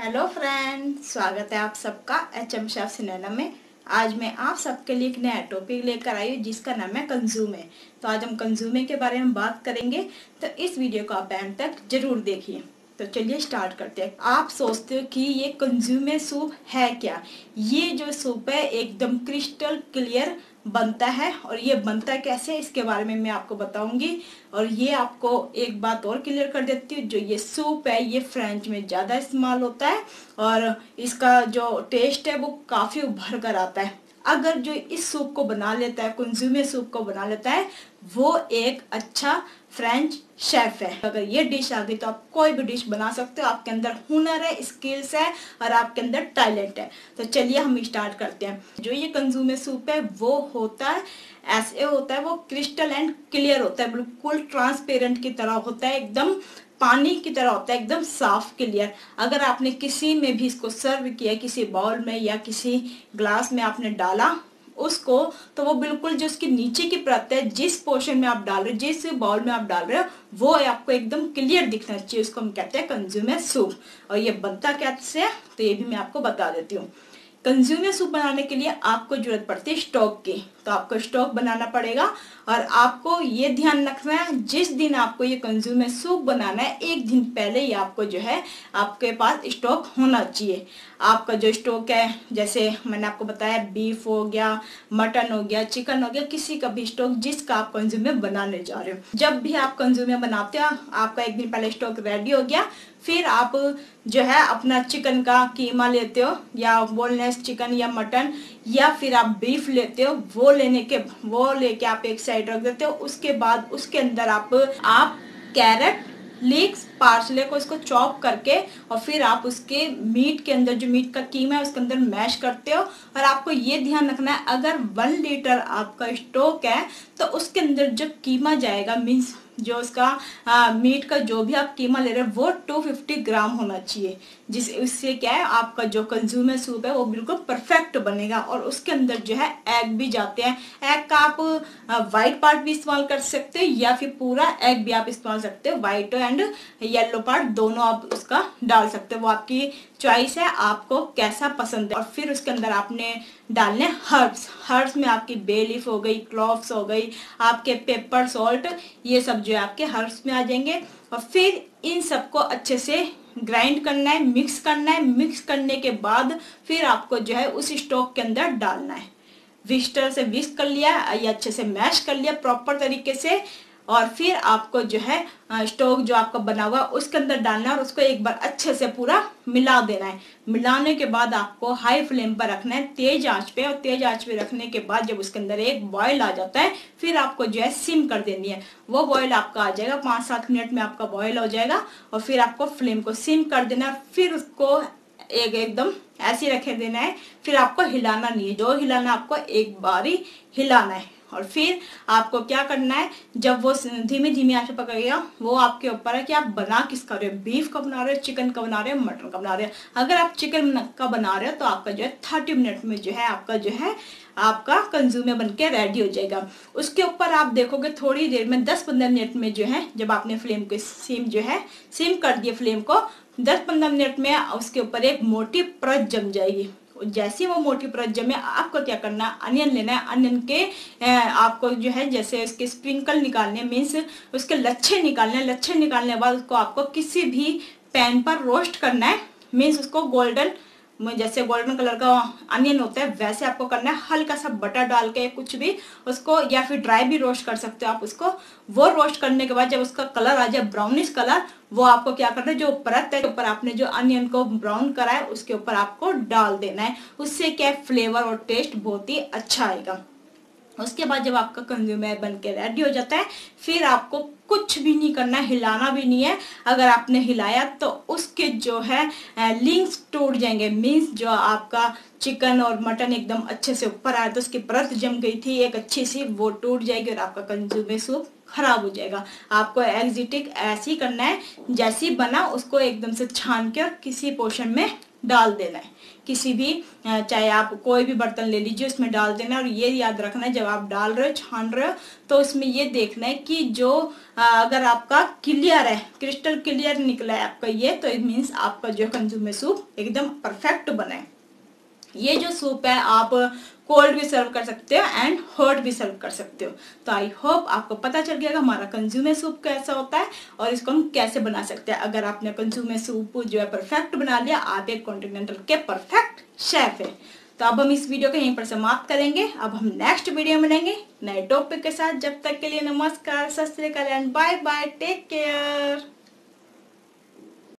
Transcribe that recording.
Hello friend स्वागत है आप सबका एच एम शाह सिनेमा में। आज मैं आप सबके लिए एक नया टॉपिक लेकर आई हूँ, जिसका नाम है कंज्यूमे तो आज हम कंज्यूमे के बारे में बात करेंगे तो इस वीडियो को आप एंड तक ज़रूर देखिए। तो चलिए स्टार्ट करते हैं। आप सोचते हो कि ये कंज्यूमे सूप है क्या? ये जो सूप है, एकदम क्रिस्टल क्लियर बनता है। और ये बनता है कैसे इसके बारे में मैं आपको बताऊँगी। और ये आपको एक बात और क्लियर कर देती हूँ। जो ये सूप है, ये फ्रेंच में ज़्यादा इस्तेमाल होता है। और इसका जो टेस्ट है, वो काफ़ी उभर कर आता है। अगर जो इस सूप को बना लेता है कंज्यूमे सूप को बना लेता है, वो एक अच्छा फ्रेंच शेफ है। अगर ये डिश आ गई तो आप कोई भी डिश बना सकते हो, आपके अंदर हुनर है स्किल्स है और आपके अंदर टैलेंट है। तो चलिए हम स्टार्ट करते हैं। जो ये कंज्यूमे सूप है, वो होता है, ऐसे होता है, वो क्रिस्टल एंड क्लियर होता है, बिल्कुल ट्रांसपेरेंट की तरह होता है, एकदम पानी की तरह होता है, एकदम साफ़ क्लियर अगर आपने किसी में भी इसको सर्व किया, किसी बाउल में या किसी ग्लास में आपने डाला उसको तो वो बिल्कुल जो उसके नीचे की परत है, जिस पोर्शन में आप डाल रहे हो, जिस बाउल में आप डाल रहे हो, वो आपको एकदम क्लियर दिखना चाहिए। उसको हम कहते हैं कंज्यूमर सूप और ये बनता कैसे है? तो ये भी मैं आपको बता देती हूँ। कंज्यूमर सूप बनाने के लिए आपको ज़रूरत पड़ती है स्टॉक की। तो आपको स्टॉक बनाना पड़ेगा और आपको ये ध्यान रखना है, जिस दिन आपको ये कंज्यूमर सूप बनाना है, एक दिन पहले ही आपको जो है, आपके पास स्टॉक होना चाहिए। आपका जो स्टॉक है, जैसे मैंने आपको बताया, बीफ हो गया, मटन हो गया, चिकन हो गया, किसी का भी स्टॉक जिसका आप कंज्यूमर बनाने जा रहे हो। जब भी आप कंज्यूमर बनाते हो, आपका एक दिन पहले स्टॉक रेडी हो गया, फिर आप जो है अपना चिकन का कीमा लेते हो, या बोनलेस चिकन या मटन या फिर आप बीफ लेते हो, वो लेने के, वो लेके आप एक साइड रख देते हो, उसके बाद उसके अंदर आप आप कैरेट लीक्स पार्सले को इसको चॉप करके और फिर आप उसके मीट के अंदर, जो मीट का कीमा है, उसके अंदर मैश करते हो। और आपको ये ध्यान रखना है, अगर वन लीटर आपका स्टोक है तो उसके अंदर जो कीमा जाएगा मीन्स जो उसका आ, मीट का जो भी आप कीमा ले रहे हैं वो 250 ग्राम होना चाहिए। जिस उससे क्या है आपका जो कंज्यूमर सूप है वो बिल्कुल परफेक्ट बनेगा और उसके अंदर जो है एग भी जाते हैं। एग का आप वाइट पार्ट भी इस्तेमाल कर सकते हो या फिर पूरा एग भी आप इस्तेमाल सकते हो। व्हाइट एंड येलो पार्ट दोनों आप उसका डाल सकते हो। वो आपकी चॉइस है आपको कैसा पसंद है। और फिर उसके अंदर आपने डालने हर्ब्स हर्ब्स में आपकी बे लीफ हो गई क्लॉव्स हो गई, आपके पेपर सॉल्ट ये सब जो है आपके हर्ब्स में आ जाएँगे। और फिर इन सबको अच्छे से ग्राइंड करना है मिक्स करना है। मिक्स करने के बाद फिर आपको जो है उस स्टोक के अंदर डालना है। विस्टर से विस्क कर लिया या अच्छे से मैश कर लिया प्रॉपर तरीके से। और फिर आपको जो है स्टोव जो आपका बना हुआ उसके अंदर डालना है और उसको एक बार अच्छे से पूरा मिला देना है। मिलाने के बाद आपको हाई फ्लेम पर रखना है, तेज आँच पे और तेज आँच पे रखने के बाद जब उसके अंदर एक बॉयल आ जाता है, फिर आपको जो है सिम कर देनी है। वो बॉयल आपका आ जाएगा पाँच सात मिनट में आपका बॉयल हो जाएगा और फिर आपको फ्लेम को सिम कर देना है, फिर उसको एक एकदम ऐसे रखे देना है, फिर आपको हिलाना नहीं है। जो हिलाना आपको एक बार ही हिलाना है। और फिर आपको क्या करना है, जब वो धीमे धीमे आँच पकेगा वो आपके ऊपर है कि आप बना किसका रहे हो, बीफ का बना रहे हो, चिकन का बना रहे हो, मटन का बना रहे हो। अगर आप चिकन का बना रहे हो तो आपका जो है थर्टी मिनट में जो है आपका जो है, आपका कंज्यूमर बन के रेडी हो जाएगा। उसके ऊपर आप देखोगे थोड़ी देर में, दस पंद्रह मिनट में जो है, जब आपने फ्लेम को सिम जो है, सिम कर दिए फ्लेम को, दस पंद्रह मिनट में उसके ऊपर एक मोटी परत जम जाएगी। जैसे वो मोटी परत जमे आपको क्या करना है अनियन लेना है, अनियन के आपको जो है जैसे उसके स्प्रिंकल निकालने मीन्स उसके लच्छे निकालने लच्छे निकालने के बाद उसको आपको किसी भी पैन पर रोस्ट करना है। मीन्स उसको गोल्डन जैसे गोल्डन कलर का अनियन होता है, वैसे आपको करना है हल्का सा बटर डाल के कुछ भी उसको या फिर ड्राई भी रोस्ट कर सकते हो आप उसको। वो रोस्ट करने के बाद जब उसका कलर आ जाए ब्राउनिश कलर वो आपको क्या करना है, जो परत है, ऊपर आपने जो अनियन को ब्राउन करा है, उसके ऊपर आपको डाल देना है। उससे क्या फ्लेवर और टेस्ट बहुत ही अच्छा आएगा। उसके बाद जब आपका कंज्यूमर बन के रेडी हो जाता है, फिर आपको कुछ भी नहीं करना है हिलाना भी नहीं है। अगर आपने हिलाया तो उसके जो है लिंक्स टूट जाएँगे। मीन्स जो आपका चिकन और मटन एकदम अच्छे से ऊपर आया तो उसकी परत जम गई थी, एक अच्छी सी, वो टूट जाएगी और आपका कंज्यूमर सूप खराब हो जाएगा। आपको एग्जिटिक ऐसे करना है, जैसी बना उसको एकदम से छान के किसी पोर्शन में डाल देना है। किसी भी चाहे आप कोई भी बर्तन ले लीजिए, उसमें डाल देना और ये याद रखना है, जब आप डाल रहे हो, छान रहे हो तो उसमें ये देखना है कि जो अगर आपका क्लियर है, क्रिस्टल क्लियर निकला है आपका ये तो इट मीन्स आपका जो कंज्यूमर सूप एकदम परफेक्ट बना है। ये जो सूप है, आप कोल्ड भी सर्व कर सकते हो एंड हॉट भी सर्व कर सकते हो। तो आई होप आपको पता चल गया हमारा कंज्यूमर सूप कैसा होता है और इसको हम कैसे बना सकते हैं। अगर आपने कंज्यूमर सूप जो है परफेक्ट बना लिया, आप एक कॉन्टिनेंटल के परफेक्ट शेफ है। तो अब हम इस वीडियो को यहीं पर समाप्त करेंगे। अब हम नेक्स्ट वीडियो मिलेंगे नए टॉपिक के साथ। जब तक के लिए नमस्कार, सत श्रीकाल and bye bye take care